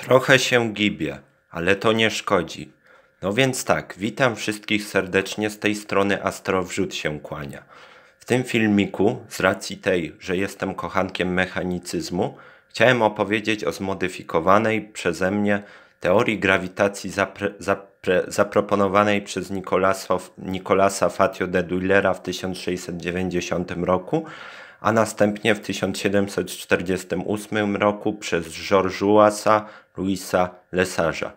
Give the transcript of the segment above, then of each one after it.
Trochę się gibię, ale to nie szkodzi. No więc tak, witam wszystkich serdecznie z tej strony Astrowrzut się kłania. W tym filmiku, z racji tej, że jestem kochankiem mechanicyzmu, chciałem opowiedzieć o zmodyfikowanej przeze mnie teorii grawitacji zapre, zapre, zaproponowanej przez Nicolasa Fatio de Duillera w 1690 roku, a następnie w 1748 roku przez Georges'a Louisa Lesarza.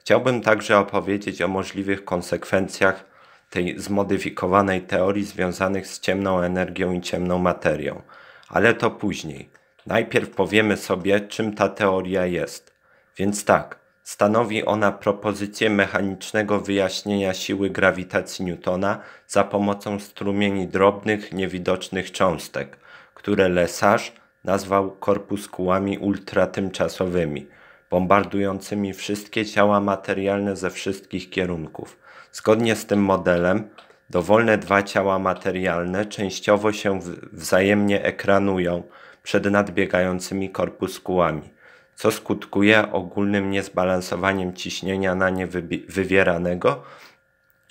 Chciałbym także opowiedzieć o możliwych konsekwencjach tej zmodyfikowanej teorii związanych z ciemną energią i ciemną materią, ale to później. Najpierw powiemy sobie, czym ta teoria jest. Więc tak, stanowi ona propozycję mechanicznego wyjaśnienia siły grawitacji Newtona za pomocą strumieni drobnych, niewidocznych cząstek, które Lesage nazwał korpuskułami ultratymczasowymi, bombardującymi wszystkie ciała materialne ze wszystkich kierunków. Zgodnie z tym modelem, dowolne dwa ciała materialne częściowo się wzajemnie ekranują przed nadbiegającymi korpuskułami, co skutkuje ogólnym niezbalansowaniem ciśnienia na nie wywieranego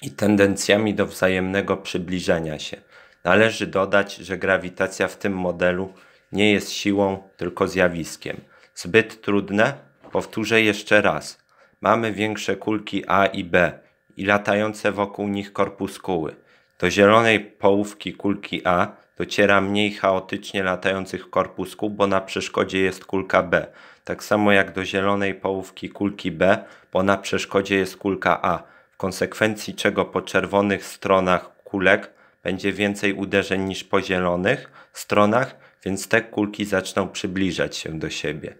i tendencjami do wzajemnego przybliżenia się. Należy dodać, że grawitacja w tym modelu nie jest siłą, tylko zjawiskiem. Zbyt trudne? Powtórzę jeszcze raz. Mamy większe kulki A i B i latające wokół nich korpuskuły. Do zielonej połówki kulki A dociera mniej chaotycznie latających korpuskuł, bo na przeszkodzie jest kulka B. Tak samo jak do zielonej połówki kulki B, bo na przeszkodzie jest kulka A. W konsekwencji czego po czerwonych stronach kulek będzie więcej uderzeń niż po zielonych stronach, więc te kulki zaczną przybliżać się do siebie.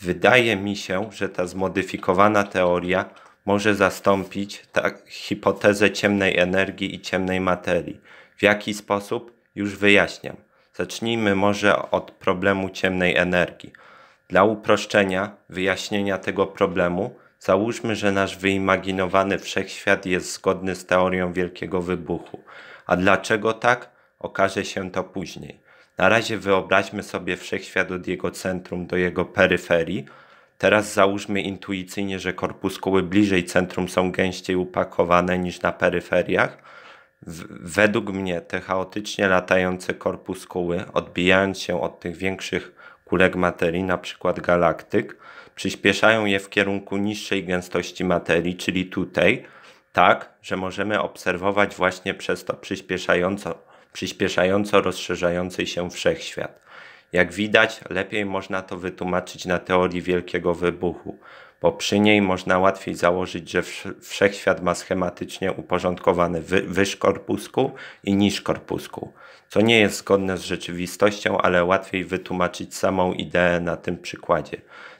Wydaje mi się, że ta zmodyfikowana teoria może zastąpić tak, hipotezę ciemnej energii i ciemnej materii. W jaki sposób? Już wyjaśniam. Zacznijmy może od problemu ciemnej energii. Dla uproszczenia wyjaśnienia tego problemu, załóżmy, że nasz wyimaginowany wszechświat jest zgodny z teorią wielkiego wybuchu. A dlaczego tak? Okaże się to później. Na razie wyobraźmy sobie wszechświat od jego centrum do jego peryferii. Teraz załóżmy intuicyjnie, że korpuskuły bliżej centrum są gęściej upakowane niż na peryferiach. Według mnie te chaotycznie latające korpuskuły, odbijając się od tych większych kulek materii, przykład galaktyk, przyspieszają je w kierunku niższej gęstości materii, czyli tutaj, tak, że możemy obserwować właśnie przez to przyspieszająco, przyspieszająco rozszerzający się wszechświat. Jak widać, lepiej można to wytłumaczyć na teorii wielkiego wybuchu, bo przy niej można łatwiej założyć, że wszechświat ma schematycznie uporządkowany wy wyż korpuskuł i niż korpuskuł, co nie jest zgodne z rzeczywistością, ale łatwiej wytłumaczyć samą ideę na tym przykładzie.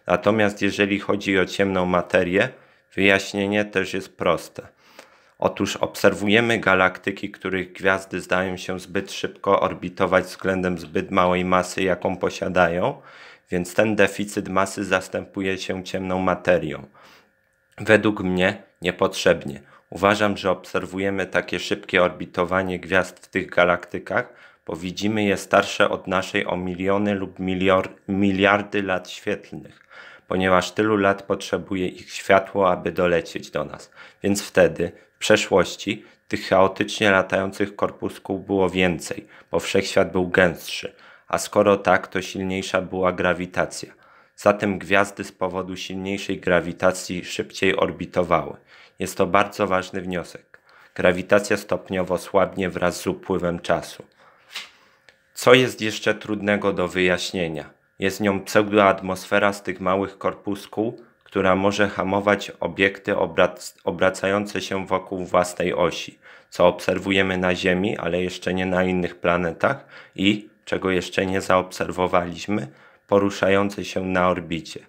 Natomiast jeżeli chodzi o ciemną materię, wyjaśnienie też jest proste. Otóż obserwujemy galaktyki, których gwiazdy zdają się zbyt szybko orbitować względem zbyt małej masy, jaką posiadają, więc ten deficyt masy zastępuje się ciemną materią. Według mnie niepotrzebnie. Uważam, że obserwujemy takie szybkie orbitowanie gwiazd w tych galaktykach, bo widzimy je starsze od naszej o miliony lub miliardy lat świetlnych ponieważ tylu lat potrzebuje ich światło, aby dolecieć do nas. Więc wtedy, w przeszłości, tych chaotycznie latających korpuskuł było więcej, bo wszechświat był gęstszy, a skoro tak, to silniejsza była grawitacja. Zatem gwiazdy z powodu silniejszej grawitacji szybciej orbitowały. Jest to bardzo ważny wniosek. Grawitacja stopniowo słabnie wraz z upływem czasu. Co jest jeszcze trudnego do wyjaśnienia? Jest nią pseudoatmosfera z tych małych korpuskuł, która może hamować obiekty obrac obracające się wokół własnej osi, co obserwujemy na Ziemi, ale jeszcze nie na innych planetach i, czego jeszcze nie zaobserwowaliśmy, poruszające się na orbicie.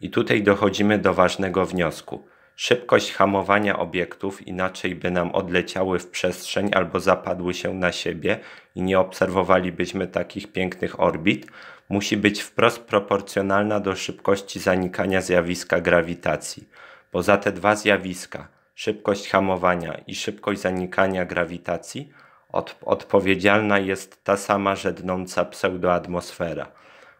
I tutaj dochodzimy do ważnego wniosku. Szybkość hamowania obiektów inaczej by nam odleciały w przestrzeń albo zapadły się na siebie i nie obserwowalibyśmy takich pięknych orbit, musi być wprost proporcjonalna do szybkości zanikania zjawiska grawitacji, bo za te dwa zjawiska, szybkość hamowania i szybkość zanikania grawitacji, od, odpowiedzialna jest ta sama żednąca pseudoatmosfera.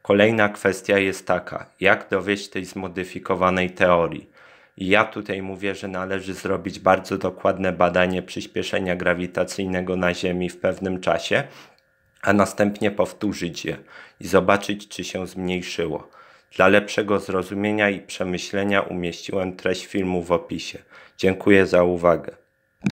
Kolejna kwestia jest taka, jak dowieść tej zmodyfikowanej teorii. I ja tutaj mówię, że należy zrobić bardzo dokładne badanie przyspieszenia grawitacyjnego na Ziemi w pewnym czasie, a następnie powtórzyć je i zobaczyć, czy się zmniejszyło. Dla lepszego zrozumienia i przemyślenia umieściłem treść filmu w opisie. Dziękuję za uwagę.